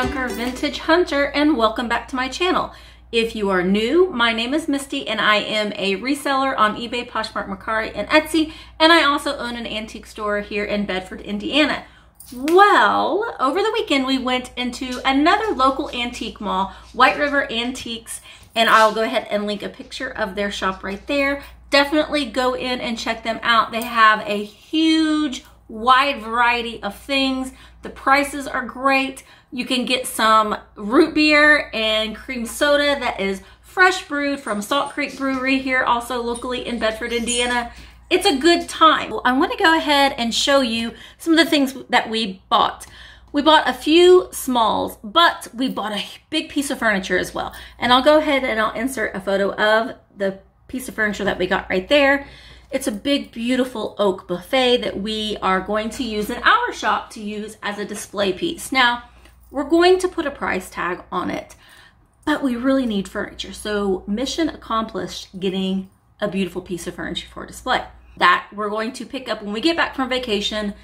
Junker Vintage Hunter and welcome back to my channel. If you are new, my name is Misty and I am a reseller on eBay, Poshmark, Mercari, and Etsy, and I also own an antique store here in Bedford, Indiana. Well, over the weekend we went into another local antique mall, White River Antiques, and I'll go ahead and link a picture of their shop right there. Definitely go in and check them out. They have a huge wide variety of things. The prices are great. You can get some root beer and cream soda that is fresh brewed from Salt Creek Brewery here also locally in Bedford, Indiana. It's a good time. I want to go ahead and show you some of the things that we bought. We bought a few smalls, but we bought a big piece of furniture as well. And I'll go ahead and I'll insert a photo of the piece of furniture that we got right there. It's a big, beautiful oak buffet that we are going to use in our shop to use as a display piece. Now, we're going to put a price tag on it, but we really need furniture. So mission accomplished getting a beautiful piece of furniture for display. That we're going to pick up when we get back from vacation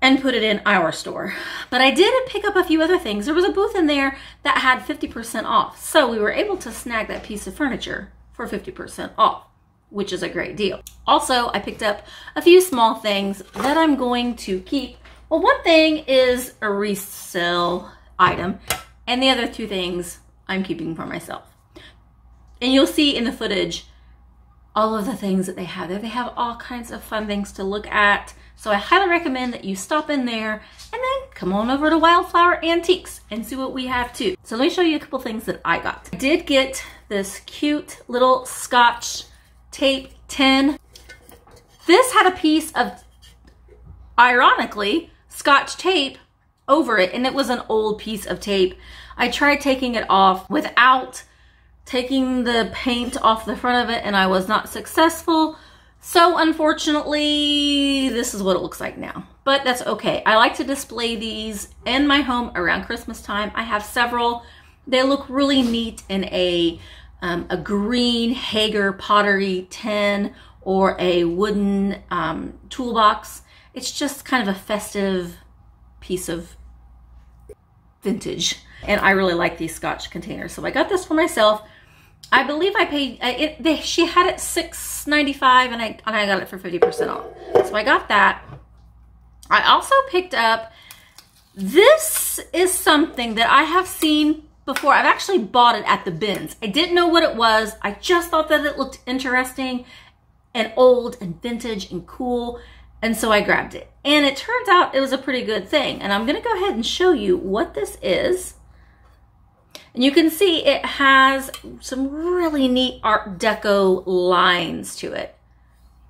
and put it in our store. But I did pick up a few other things. There was a booth in there that had 50% off. So we were able to snag that piece of furniture for 50% off which is a great deal. Also, I picked up a few small things that I'm going to keep. Well, one thing is a resale item, and the other two things I'm keeping for myself. And you'll see in the footage all of the things that they have there. They have all kinds of fun things to look at. So I highly recommend that you stop in there and then come on over to Wildflower Antiques and see what we have too. So let me show you a couple things that I got. I did get this cute little Scotch tape tin. This had a piece of, ironically, scotch tape over it, and it was an old piece of tape. I tried taking it off without taking the paint off the front of it, and I was not successful. So unfortunately, this is what it looks like now. But that's okay. I like to display these in my home around Christmas time. I have several. They look really neat in a um, a green Haeger pottery tin or a wooden um, toolbox. It's just kind of a festive piece of vintage. And I really like these scotch containers. So I got this for myself. I believe I paid, it, they, she had it $6.95 and I, and I got it for 50% off. So I got that. I also picked up, this is something that I have seen before. I've actually bought it at the bins. I didn't know what it was. I just thought that it looked interesting and old and vintage and cool. And so I grabbed it. And it turns out it was a pretty good thing. And I'm going to go ahead and show you what this is. And you can see it has some really neat Art Deco lines to it.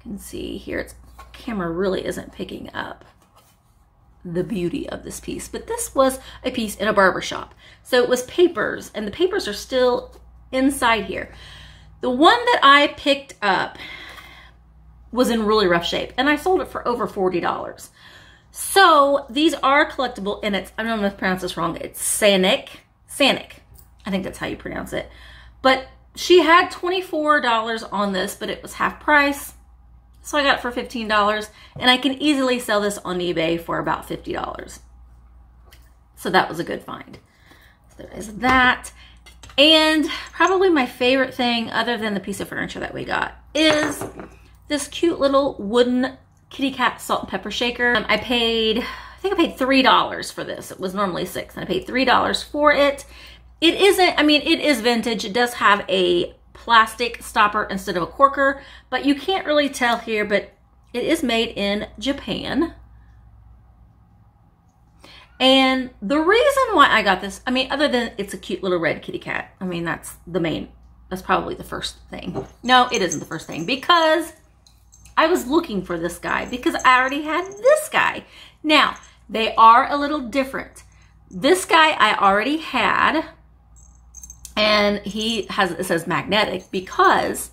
You can see here, its camera really isn't picking up the beauty of this piece. But this was a piece in a barber shop. So it was papers, and the papers are still inside here. The one that I picked up was in really rough shape, and I sold it for over $40. So these are collectible, and it's, I don't know if I pronounce this wrong, it's Sanek. Sanek. I think that's how you pronounce it. But she had $24 on this, but it was half price. So I got it for $15 and I can easily sell this on eBay for about $50. So that was a good find. So there is that. And probably my favorite thing other than the piece of furniture that we got is this cute little wooden kitty cat salt and pepper shaker. Um, I paid, I think I paid $3 for this. It was normally six and I paid $3 for it. It isn't, I mean, it is vintage. It does have a plastic stopper instead of a corker, but you can't really tell here, but it is made in Japan. And the reason why I got this, I mean, other than it's a cute little red kitty cat, I mean, that's the main, that's probably the first thing. No, it isn't the first thing because I was looking for this guy because I already had this guy. Now, they are a little different. This guy I already had and he has, it says magnetic because,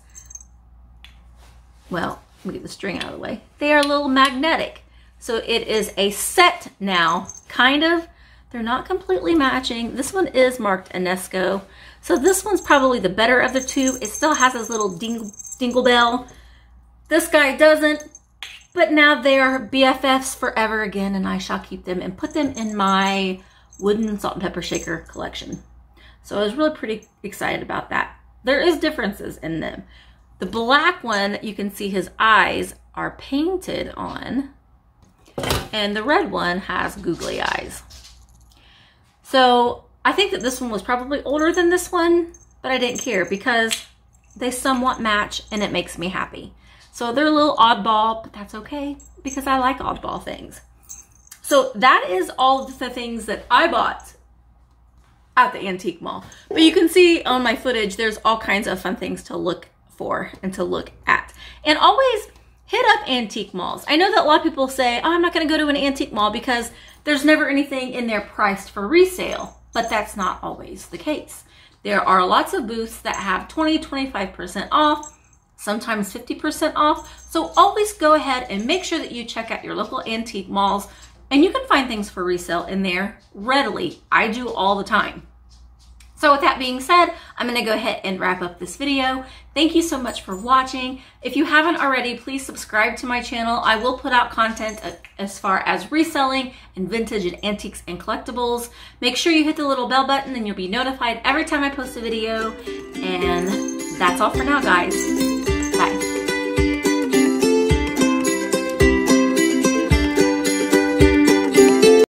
well, let me get the string out of the way. They are a little magnetic. So it is a set now, kind of. They're not completely matching. This one is marked Enesco. So this one's probably the better of the two. It still has this little dingle, dingle bell. This guy doesn't, but now they are BFFs forever again, and I shall keep them and put them in my wooden salt and pepper shaker collection. So I was really pretty excited about that. There is differences in them. The black one, you can see his eyes are painted on, and the red one has googly eyes. So I think that this one was probably older than this one, but I didn't care because they somewhat match and it makes me happy. So they're a little oddball, but that's okay because I like oddball things. So that is all the things that I bought at the antique mall. But you can see on my footage, there's all kinds of fun things to look for and to look at. And always hit up antique malls. I know that a lot of people say, oh, I'm not going to go to an antique mall because there's never anything in there priced for resale, but that's not always the case. There are lots of booths that have 20, 25% off, sometimes 50% off. So always go ahead and make sure that you check out your local antique malls and you can find things for resale in there readily. I do all the time. So with that being said, I'm gonna go ahead and wrap up this video. Thank you so much for watching. If you haven't already, please subscribe to my channel. I will put out content uh, as far as reselling and vintage and antiques and collectibles. Make sure you hit the little bell button and you'll be notified every time I post a video. And that's all for now, guys.